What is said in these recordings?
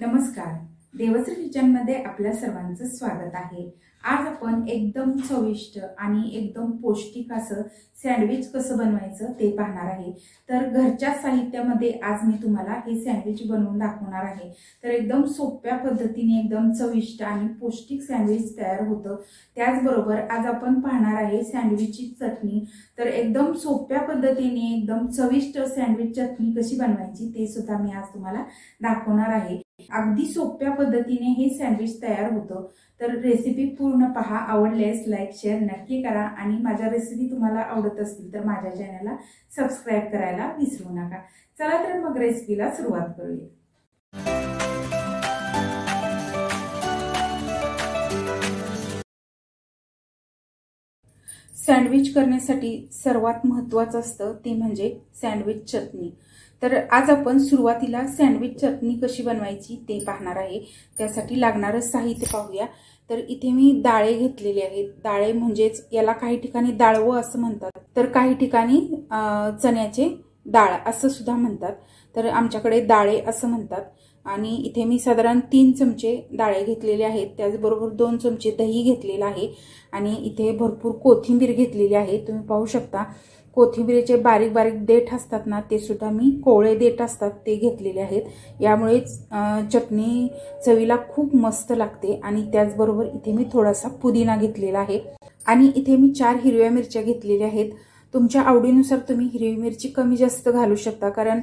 नमस्कार. देवश्री किचनमध्ये आपल्या सर्वांचं स्वागत आहे. आज आपण एकदम चविष्ट आणि एकदम पौष्टिक असं सँडविच कसं बनवायचं ते पाहणार आहे. तर घरच्या साहित्यामध्ये आज मी तुम्हाला हे सँडविच बनवून दाखवणार आहे. तर एकदम सोप्या पद्धतीने एकदम चविष्ट आणि पौष्टिक सँडविच तयार होतं. त्याचबरोबर आज आपण पाहणार आहे सँडविचची चटणी. तर एकदम सोप्या पद्धतीने एकदम चविष्ट सँडविच चटणी कशी बनवायची ते सुद्धा मी आज तुम्हाला दाखवणार आहे. अगदी सोप्या पद्धतीने हे सँडविच तयार होतं. तर रेसिपी पूर्ण पहा आवडल्यास लाईक शेअर नक्की करा. आणि माझ्या रेसिपी तुम्हाला आवडत असतील तर माझ्या चॅनलला सबस्क्राईब करायला विसरू नका. चला तर मग रेसिपीला सुरुवात करूया. सँडविच करण्यासाठी सर्वात महत्त्वाचं असतं ते म्हणजे सँडविच चटणी. तर आज आपण सुरुवातीला सँडविच चटणी कशी बनवायची ते पाहणार आहे. त्यासाठी लागणारं साहित्य पाहूया. तर इथे मी डाळे घेतलेले आहेत. डाळे म्हणजेच याला काही ठिकाणी डाळवं असं म्हणतात. तर काही ठिकाणी चण्याचे डाळ असं सुद्धा म्हणतात. तर आमच्याकडे डाळे असं म्हणतात. आणि इथे मी साधारण तीन चमचे डाळे घेतलेले आहेत. त्याचबरोबर दोन चमचे दही घेतलेलं आहे. आणि इथे भरपूर कोथिंबीर घेतलेली आहे. तुम्ही पाहू शकता. कोथिंबिरीचे बारीक बारीक देठ असतात ना ते सुद्धा मी कोवळे देठ असतात ते घेतलेले आहेत. यामुळे चटणी चवीला खूप मस्त लागते आणि त्याचबरोबर इथे मी थोडासा पुदिना घेतलेला आहे. आणि इथे मी चार हिरव्या मिरच्या घेतलेल्या आहेत. तुमच्या आवडीनुसार तुम्ही हिरवी मिरची कमी जास्त घालू शकता कारण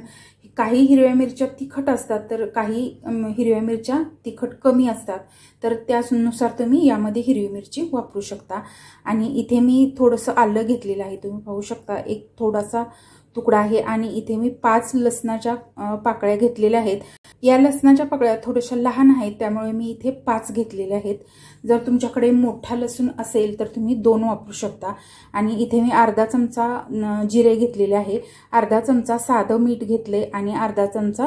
काही हिरव्या मिरच्या तिखट असतात तर काही हिरव्या मिरच्या तिखट कमी असतात. तर त्यानुसार तुम्ही यामध्ये हिरवी मिरची वापरू शकता. आणि इथे मी थोडंसं आलं घेतलेलं आहे. तुम्ही पाहू शकता एक थोडासा तुकडा आहे. आणि इथे मी पाच लसणाच्या पाकळ्या घेतलेल्या आहेत. या लसणाच्या पकड्या थोड्याशा लहान आहेत त्यामुळे मी इथे पाच घेतलेल्या आहेत. जर तुमच्याकडे मोठा लसूण असेल तर तुम्ही दोन वापरू शकता. आणि इथे मी अर्धा चमचा जिरे घेतलेले आहे. अर्धा चमचा साधं मीठ घेतले आणि अर्धा चमचा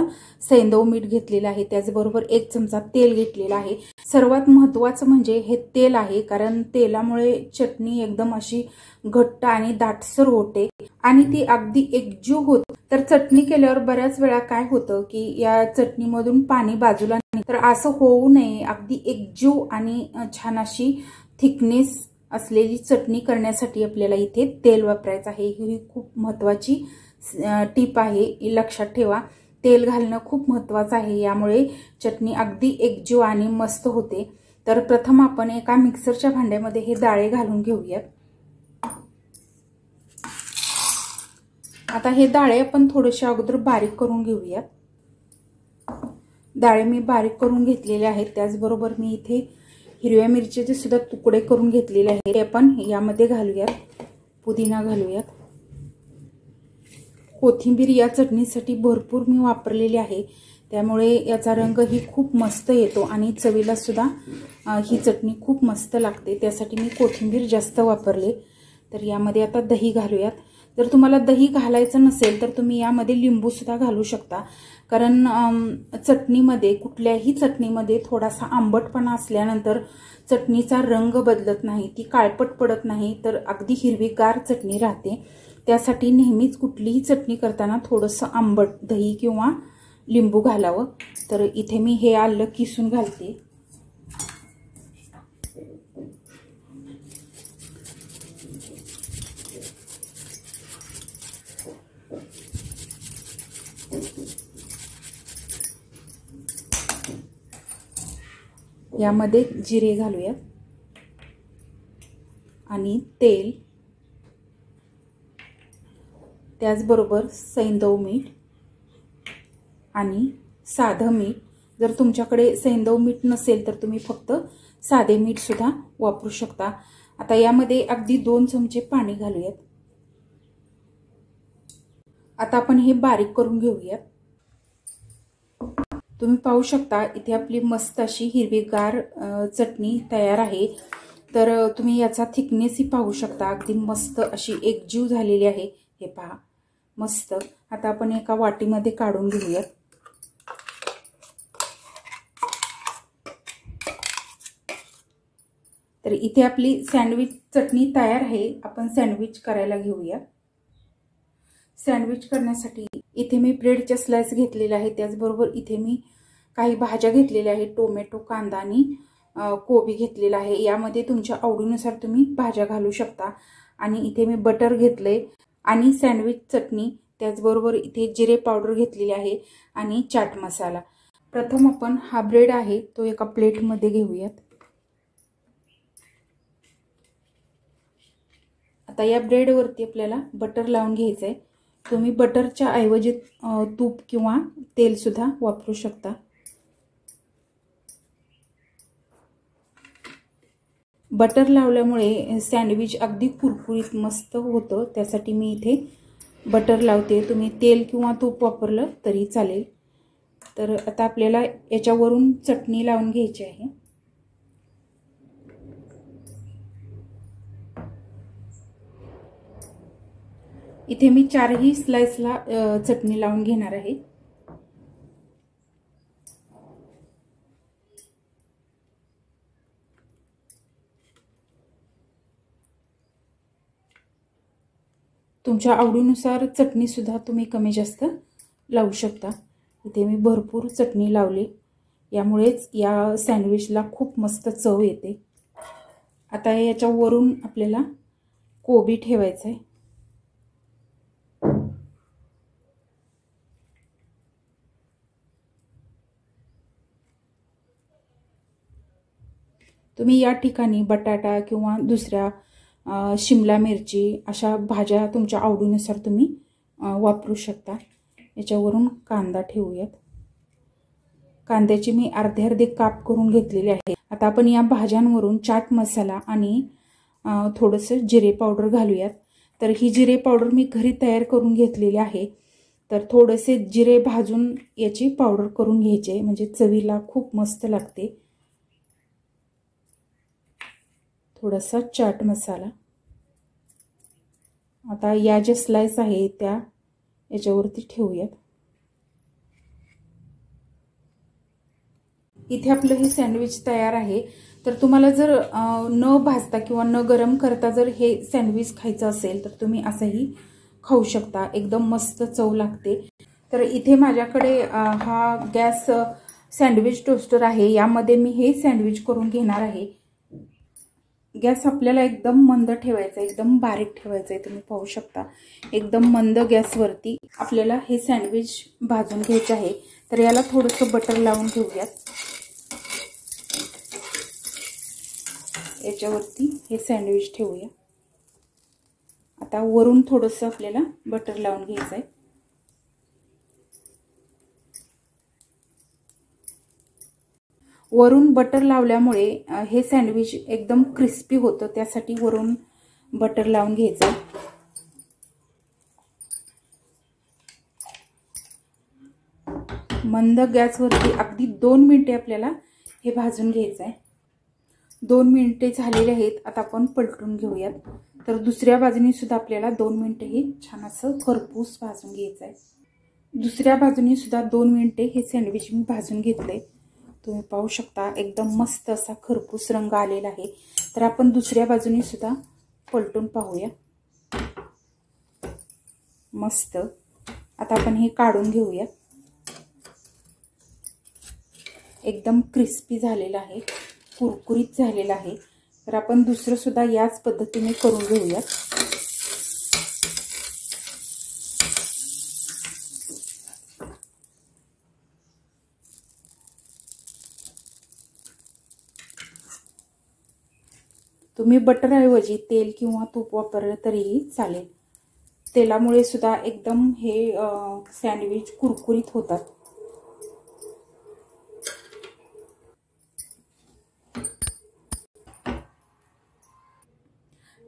सैंदव मीठ घेतलेलं आहे. त्याचबरोबर एक चमचा तेल घेतलेला आहे. सर्वात महत्त्वाचं म्हणजे हे तेल आहे कारण तेलामुळे चटणी एकदम अशी घट्ट आणि दाटसर होते. आणि ती अगदी एकजीव होत. तर चटणी केल्यावर बऱ्याच वेळा काय होतं की या चटणीमधून पाणी बाजूला तर असं होऊ नये. अगदी एकजीव आणि छान अशी थिकनेस असलेली चटणी करण्यासाठी आपल्याला इथे तेल वापरायचं आहे. ही खूप महत्वाची टीप आहे. लक्षात ठेवा. तेल घालणं खूप महत्वाचं आहे. यामुळे चटणी अगदी एकजीव आणि मस्त होते. तर प्रथम आपण एका मिक्सरच्या भांड्यामध्ये हे डाळे घालून घेऊयात. आता हे डाळे आपण थोडेसे अगोदर बारीक करून घेऊयात. डाळे मी बारीक करून घेतलेले आहेत. त्याचबरोबर मी इथे हिरव्या मिरचीचे सुद्धा तुकडे करून घेतलेले आहेत. ते आपण यामध्ये घालूयात. पुदिना घालूयात. कोथिंबीर या चटणीसाठी भरपूर मी वापरलेली आहे. त्यामुळे याचा रंगही खूप मस्त येतो आणि चवीला सुद्धा ही चटणी खूप मस्त लागते. त्यासाठी मी कोथिंबीर जास्त वापरले. तर यामध्ये आता दही घालूयात. जर तुम्हाला दही घालायचं नसेल तर तुम्ही यामध्ये लिंबूसुद्धा घालू शकता. कारण चटणीमध्ये कुठल्याही चटणीमध्ये थोडासा आंबटपणा असल्यानंतर चटणीचा रंग बदलत नाही ती काळपट पडत नाही तर अगदी हिरवीगार चटणी राहते. त्यासाठी नेहमीच कुठलीही चटणी करताना थोडंसं आंबट दही किंवा लिंबू घालावं. तर इथे मी हे आलं किसून घालते. यामध्ये जिरे घालूयात. आणि तेल. त्याचबरोबर सैंदव मीठ. आणि साधं मीठ. जर तुमच्याकडे सैंदव मीठ नसेल तर तुम्ही फक्त साधे मीठसुद्धा वापरू शकता. आता यामध्ये अगदी दोन चमचे पाणी घालूयात. आता आपण हे बारीक करून घेऊयात. तुम्ही पाहू शकता इथे आपली मस्त अशी हिरवीगार चटणी तयार आहे. तर तुम्ही याचा थिकनेसही पाहू शकता. अगदी मस्त अशी एकजीव झालेली आहे. हे पहा. मस्त. आता आपण एका वाटीमध्ये काढून घेऊयात. तर इथे आपली सँडविच चटणी तयार आहे. आपण सँडविच करायला घेऊया. सँडविच करण्यासाठी इथे मी ब्रेडच्या स्लाइस घेतलेल्या आहे त्याचबरोबर इथे मी काही भाज्या घेतलेल्या आहेत. टोमॅटो कांदा आणि कोबी घेतलेला आहे. यामध्ये तुमच्या आवडीनुसार तुम्ही भाज्या घालू शकता. आणि इथे मी बटर घेतले आणि सँडविच चटणी त्याचबरोबर इथे जिरे पावडर घेतलेली आहे आणि चाट मसाला. प्रथम आपण हा ब्रेड आहे तो एका प्लेटमध्ये घेऊयात. आता या ब्रेडवरती आपल्याला बटर लावून घ्यायचं आहे तुम्ही बटरच्या ऐवजी तूप किंवा तेलसुद्धा वापरू शकता. बटर लावल्यामुळे सँडविच अगदी कुरकुरीत मस्त होतं. त्यासाठी मी इथे बटर लावते. तुम्ही तेल किंवा तूप वापरलं तरी चालेल. तर आता आपल्याला याच्यावरून चटणी लावून घ्यायची आहे. इथे मी चारही स्लाइसला चटणी लावून घेणार आहे. तुमच्या आवडीनुसार चटणीसुद्धा तुम्ही कमी जास्त लावू शकता. इथे मी भरपूर चटणी लावली. यामुळेच या सँडविचला खूप मस्त चव येते. आता याच्यावरून आपल्याला कोबी ठेवायचं आहे. तुम्ही या ठिकाणी बटाटा किंवा दुसऱ्या शिमला मिरची अशा भाज्या तुमच्या आवडीनुसार तुम्ही वापरू शकता. याच्यावरून कांदा ठेवूयात. कांद्याची मी अर्धे अर्धे काप करून घेतलेले आहे. आता आपण या भाज्यांवरून चाट मसाला आणि थोडंसं जिरे पावडर घालूयात. तर ही जिरे पावडर मी घरी तयार करून घेतलेली आहे. तर थोडेसे जिरे भाजून याची पावडर करून घ्यायचे म्हणजे चवीला खूप मस्त लागते. थोडासा चाट मसाला. आता या ज्या स्लाइस आहे त्या याच्यावरती ठेवूयात. इथे आपलं हे सँडविच तयार आहे. तर तुम्हाला जर न भाजता किंवा न गरम करता जर हे सँडविच खायचं असेल तर तुम्ही असंही खाऊ शकता. एकदम मस्त चव लागते. तर इथे माझ्याकडे हा गॅस सँडविच टोस्टर आहे. यामध्ये मी हे सँडविच करून घेणार आहे. गॅस आपल्याला एकदम मंद ठेवायचा एकदम बारीक ठेवायचा आहे तुम्ही पाहू शकता. एकदम मंद गॅसवरती आपल्याला हे सँडविच भाजून घ्यायचे आहे. तर याला थोडंसं बटर लावून घेऊयात. याच्यावरती हे सँडविच ठेवूया. आता वरून थोडंसं आपल्याला बटर लावून घ्यायचं आहे. वरून बटर लावल्यामुळे हे सँडविच एकदम क्रिस्पी होतं. त्यासाठी वरून बटर लावून घ्यायचं. मंद गॅसवरती अगदी दोन मिनिटे आपल्याला हे भाजून घ्यायचं आहे दोन मिनिटे झालेले आहेत. आता आपण पलटून घेऊयात. तर दुसऱ्या बाजूनी सुद्धा आपल्याला दोन मिनिटे हे छान असं खरपूस भाजून घ्यायचं आहे दुसऱ्या बाजूनी सुद्धा दोन मिनिटे हे सँडविच मी भाजून घेतले तुम्ही पाहू शकता एकदम मस्त असा खरपूस रंग आलेला आहे. तर आपण दुसऱ्या बाजूने सुद्धा पलटून पाहूया. मस्त. आता आपण हे काढून घेऊया. एकदम क्रिस्पी झालेलं आहे कुरकुरीत झालेलं आहे. तर आपण दुसरं सुद्धा याच पद्धतीने करून घेऊयात. तुम्ही बटरऐवजी तेल किंवा तूप वापरलं तरीही चालेल. तेलामुळे सुद्धा एकदम हे सँडविच कुरकुरीत होतात.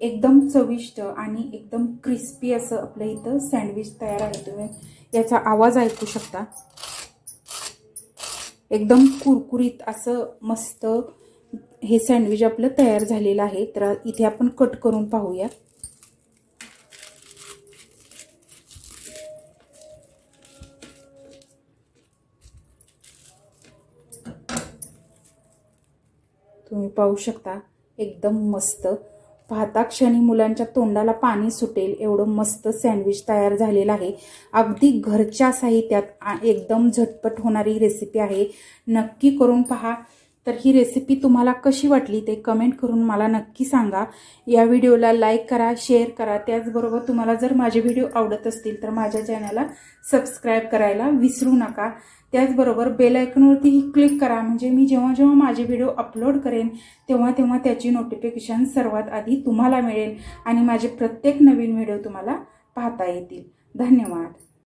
एकदम चविष्ट आणि एकदम क्रिस्पी असं आपल्या इथं सँडविच तयार आहे तुम्ही याचा आवाज ऐकू शकता. एकदम कुरकुरीत असं मस्त हे सँडविच आपलं तयार झालेलं आहे. तर इथे आपण कट करून पाहूया. तुम्ही पाहू शकता एकदम मस्त. पाहता क्षणी मुलांच्या तोंडाला पाणी सुटेल. एवढं मस्त सँडविच तयार झालेलं आहे. अगदी घरच्या साहित्यात एकदम झटपट होणारी रेसिपी आहे. नक्की करून पहा. तर ही रेसिपी तुम्हाला कशी वाटली ते कमेंट करून मला नक्की सांगा. या व्हिडिओला लाईक करा शेअर करा. त्याचबरोबर तुम्हाला जर माझे व्हिडिओ आवडत असतील तर माझ्या चॅनलला सबस्क्राईब करायला विसरू नका. त्याचबरोबर बेलायकनवरतीही क्लिक करा. म्हणजे मी जेव्हा जेव्हा माझे व्हिडिओ अपलोड करेन तेव्हा तेव्हा त्याची नोटिफिकेशन सर्वात आधी तुम्हाला मिळेल आणि माझे प्रत्येक नवीन व्हिडिओ तुम्हाला पाहता येतील. धन्यवाद.